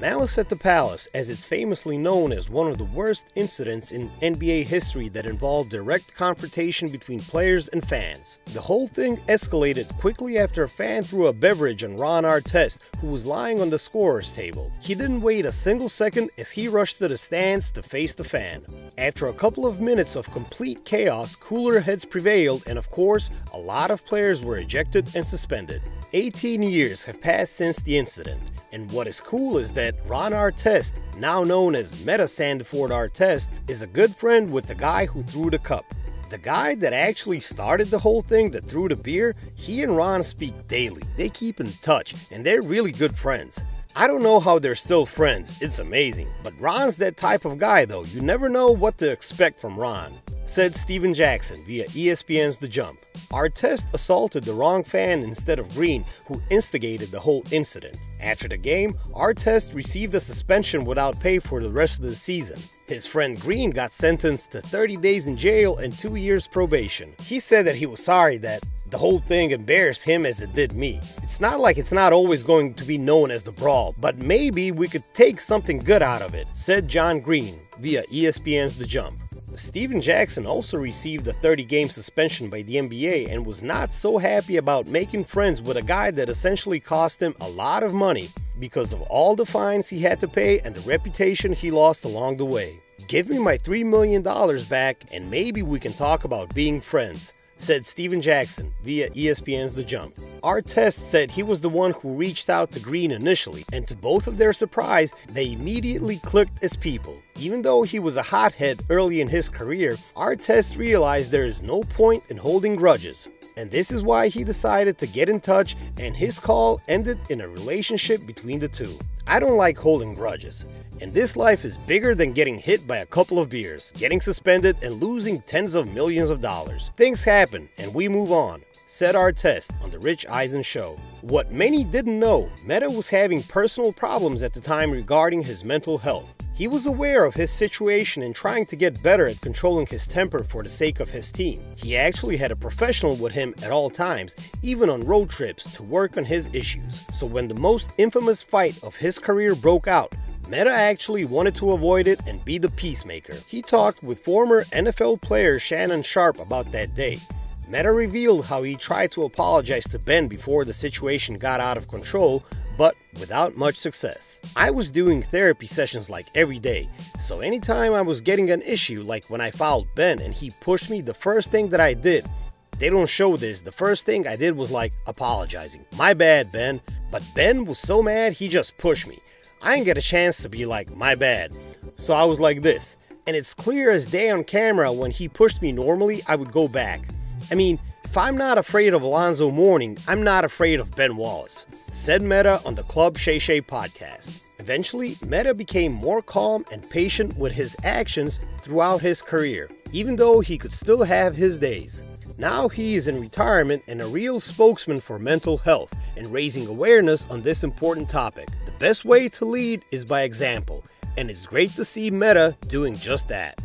Malice at the Palace, as it's famously known as one of the worst incidents in NBA history that involved direct confrontation between players and fans. The whole thing escalated quickly after a fan threw a beverage on Ron Artest, who was lying on the scorer's table. He didn't wait a single second as he rushed to the stands to face the fan. After a couple of minutes of complete chaos, cooler heads prevailed, and of course, a lot of players were ejected and suspended. 18 years have passed since the incident, and what is cool is that Ron Artest, now known as Metta Sandiford Artest, is a good friend with the guy who threw the cup. The guy that actually started the whole thing that threw the beer, he and Ron speak daily. They keep in touch, and they're really good friends. I don't know how they're still friends, it's amazing. But Ron's that type of guy though, you never know what to expect from Ron said Stephen Jackson via ESPN's The Jump. Artest assaulted the wrong fan instead of Green, who instigated the whole incident. After the game, Artest received a suspension without pay for the rest of the season. His friend Green got sentenced to 30 days in jail and 2 years probation. He said that he was sorry that the whole thing embarrassed him as it did me. It's not like it's not always going to be known as the brawl, but maybe we could take something good out of it, said John Green via ESPN's The Jump. Stephen Jackson also received a 30 game suspension by the NBA and was not so happy about making friends with a guy that essentially cost him a lot of money because of all the fines he had to pay and the reputation he lost along the way. Give me my $3 million back and maybe we can talk about being friends said Stephen Jackson via ESPN's The Jump. Artest said he was the one who reached out to Green initially, and to both of their surprise, they immediately clicked as people. Even though he was a hothead early in his career, Artest realized there is no point in holding grudges. And this is why he decided to get in touch, and his call ended in a relationship between the two. I don't like holding grudges. And this life is bigger than getting hit by a couple of beers, getting suspended, and losing tens of millions of dollars. Things happen, and we move on, said Artest on The Rich Eisen Show. What many didn't know, Metta was having personal problems at the time regarding his mental health. He was aware of his situation and trying to get better at controlling his temper for the sake of his team. He actually had a professional with him at all times, even on road trips, to work on his issues. So when the most infamous fight of his career broke out, Metta actually wanted to avoid it and be the peacemaker. He talked with former NFL player Shannon Sharpe about that day. Metta revealed how he tried to apologize to Ben before the situation got out of control, but without much success. I was doing therapy sessions like every day, so anytime I was getting an issue like when I fouled Ben and he pushed me, the first thing that I did they don't show this. The first thing I did was like apologizing. My bad, Ben. But Ben was so mad, he just pushed me. I didn't get a chance to be like, my bad. So I was like this. And it's clear as day on camera when he pushed me normally, I would go back. I mean, if I'm not afraid of Alonzo Mourning, I'm not afraid of Ben Wallace, said Metta on the Club Shay Shay podcast. Eventually, Metta became more calm and patient with his actions throughout his career, even though he could still have his days. Now he is in retirement and a real spokesman for mental health and raising awareness on this important topic. The best way to lead is by example, and it's great to see Metta doing just that.